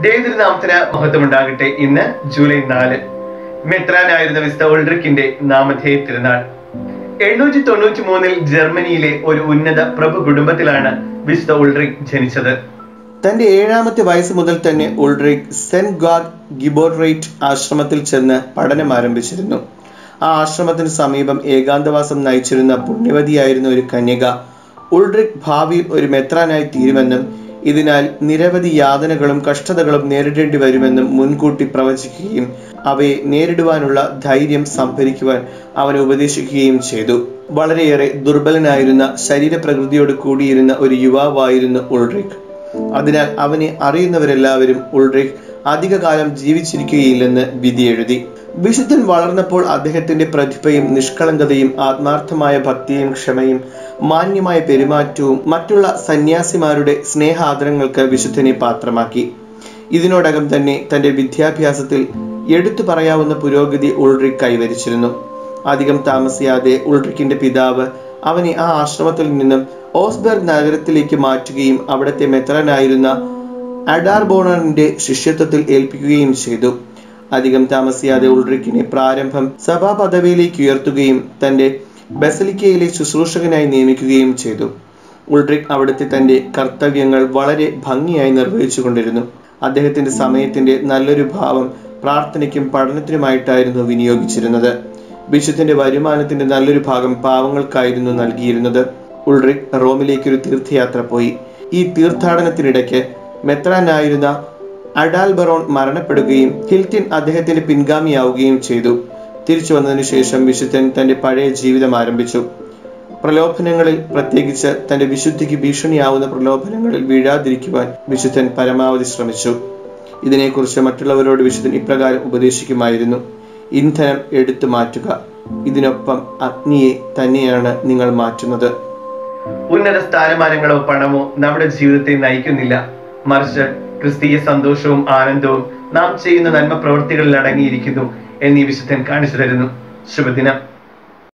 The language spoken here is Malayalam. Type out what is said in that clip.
ദൈവതിരുനാമത്തിന് മഹത്വം ഉണ്ടാകട്ടെ ഇന്ന് ജൂലൈ നാല്. മെത്രാനായിരുന്ന വിസ്ത ഒൾഡ്രിക്കിന്റെ നാമധേയ തിരുനാൾ. എണ്ണൂറ്റി തൊണ്ണൂറ്റി മൂന്നിൽ ജർമ്മനിയിലെ ഒരു ഉന്നത പ്രഭു കുടുംബത്തിലാണ് വിസ്ത ഉൾഡ്രിക് ജനിച്ചത്. തന്റെ ഏഴാമത്തെ വയസ്സ് മുതൽ തന്നെ ഉൾഡ്രിക് സെന്റ് ഗാർഡ് ഗിബോർറേറ്റ് ആശ്രമത്തിൽ ചെന്ന് പഠനം ആരംഭിച്ചിരുന്നു. ആ ആശ്രമത്തിന് സമീപം ഏകാന്തവാസം നയിച്ചിരുന്ന പുണ്യവതിയായിരുന്ന ഒരു കന്യക ഉൾഡ്രിക് ഭാവിയിൽ ഒരു മെത്രാനായി തീരുമെന്നും ഇതിനാൽ നിരവധി യാതനകളും കഷ്ടതകളും നേരിടേണ്ടി വരുമെന്നും മുൻകൂട്ടി പ്രവചിക്കുകയും അവയെ നേരിടുവാനുള്ള ധൈര്യം സംഭരിക്കുവാൻ അവനെ ഉപദേശിക്കുകയും ചെയ്തു. വളരെയേറെ ദുർബലനായിരുന്ന ശരീരപ്രകൃതിയോട് കൂടിയിരുന്ന ഒരു യുവാവായിരുന്നു ഉൾറിക് അതിനാൽ അവനെ അറിയുന്നവരെല്ലാവരും ഉൾറിക് അധികകാലം ജീവിച്ചിരിക്കുകയില്ലെന്ന് വിധിയെഴുതി. വിശുദ്ധൻ വളർന്നപ്പോൾ അദ്ദേഹത്തിന്റെ പ്രതിഭയും നിഷ്കളങ്കതയും ആത്മാർത്ഥമായ ഭക്തിയും ക്ഷമയും മാന്യമായ പെരുമാറ്റവും മറ്റുള്ള സന്യാസിമാരുടെ സ്നേഹാദരങ്ങൾക്ക് വിശുദ്ധനെ പാത്രമാക്കി. ഇതിനോടകം തന്നെ തന്റെ വിദ്യാഭ്യാസത്തിൽ എടുത്തു പറയാവുന്ന പുരോഗതി ഉൾറിക് കൈവരിച്ചിരുന്നു. അധികം താമസിയാതെ ഉൾറിക്കിന്റെ പിതാവ് അവനെ ആ ആശ്രമത്തിൽ നിന്നും ഓസ്ബർഗ് നഗരത്തിലേക്ക് മാറ്റുകയും അവിടുത്തെ മെത്രാനായിരുന്ന അഡാർബോണറിന്റെ ശിഷ്യത്വത്തിൽ ഏൽപ്പിക്കുകയും ചെയ്തു. അധികം താമസിയാതെ ഉൾറിക്കിനെ പ്രാരംഭം സഭാ പദവിയിലേക്ക് ഉയർത്തുകയും തന്റെ ബസലിക്കയിലെ ശുശ്രൂഷകനായി നിയമിക്കുകയും ചെയ്തു. ഉൾറിക് അവിടുത്തെ തന്റെ കർത്തവ്യങ്ങൾ വളരെ ഭംഗിയായി നിർവഹിച്ചു കൊണ്ടിരുന്നു അദ്ദേഹത്തിന്റെ സമയത്തിന്റെ നല്ലൊരു ഭാവം പ്രാർത്ഥനയ്ക്കും പഠനത്തിനുമായിട്ടായിരുന്നു വിനിയോഗിച്ചിരുന്നത്. വിശുദ്ധന്റെ വരുമാനത്തിന്റെ നല്ലൊരു ഭാഗം പാവങ്ങൾക്കായിരുന്നു നൽകിയിരുന്നത്. ഉൾറിക് റോമിലേക്ക് ഒരു തീർത്ഥയാത്ര പോയി. ഈ തീർത്ഥാടനത്തിനിടയ്ക്ക് മെത്രാനായിരുന്ന അഡാൽബറോൺ മരണപ്പെടുകയും ഹിൽറ്റിൻ അദ്ദേഹത്തിന്റെ പിൻഗാമിയാവുകയും ചെയ്തു. തിരിച്ചു വന്നതിനു ശേഷം വിശുദ്ധൻ തന്റെ പഴയ ജീവിതം ആരംഭിച്ചു. പ്രലോഭനങ്ങളിൽ പ്രത്യേകിച്ച് തന്റെ വിശുദ്ധിക്ക് ഭീഷണിയാവുന്ന പ്രലോഭനങ്ങളിൽ വീഴാതിരിക്കുവാൻ വിശുദ്ധൻ പരമാവധി ശ്രമിച്ചു. ഇതിനെക്കുറിച്ച് മറ്റുള്ളവരോട് വിശുദ്ധൻ ഇപ്രകാരം ഉപദേശിക്കുമായിരുന്നു. ഇന്ധനം എടുത്തു മാറ്റുക. ഇതിനൊപ്പം അഗ്നിയെ തന്നെയാണ് നിങ്ങൾ മാറ്റുന്നത്. ഉന്നത സ്ഥാനമാനങ്ങളോ പണമോ നമ്മുടെ ജീവിതത്തെ നയിക്കുന്നില്ല. മറിച്ച് ക്രിസ്തീയ സന്തോഷവും ആനന്ദവും നാം ചെയ്യുന്ന നന്മ പ്രവൃത്തികളിൽ അടങ്ങിയിരിക്കുന്നു എന്നീ വിശുദ്ധൻ കാണിച്ചു തരുന്നു. ശുഭദിനം.